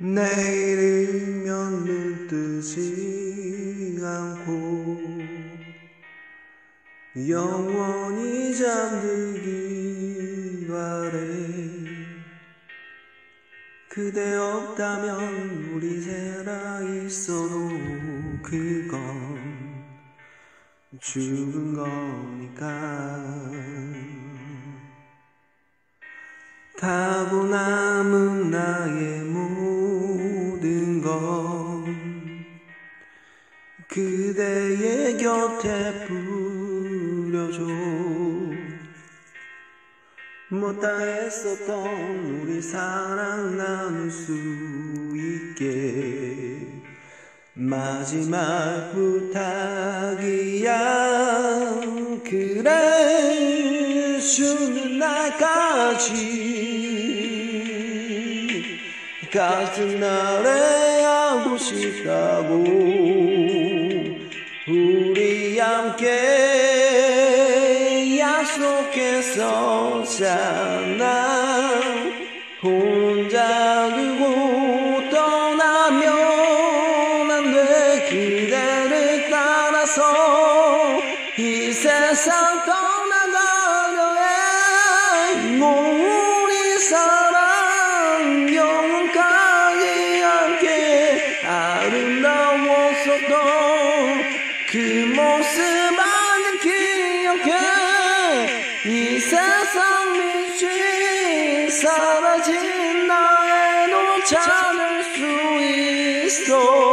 내일이면 눈 뜨지 않고 영원히 잠들기 바래. 그대 없다면 우리 살아 있어도 그건 죽은 거니까. 타고 남은 나의 그대의 곁에 뿌려줘. 못다 했었던 우리 사랑 나눌 수 있게 마지막 부탁이야. 그래 죽는 날까지. 같은 날에 하고 싶다고 함께 약속했었잖아. 혼자 두고 떠나면 안 돼. 그대를 따라서 이 세상 떠나가려 해 우리 사랑 영원까지 함께 아름다웠었던 그 모습 사라진 나에도 찾을 수 있어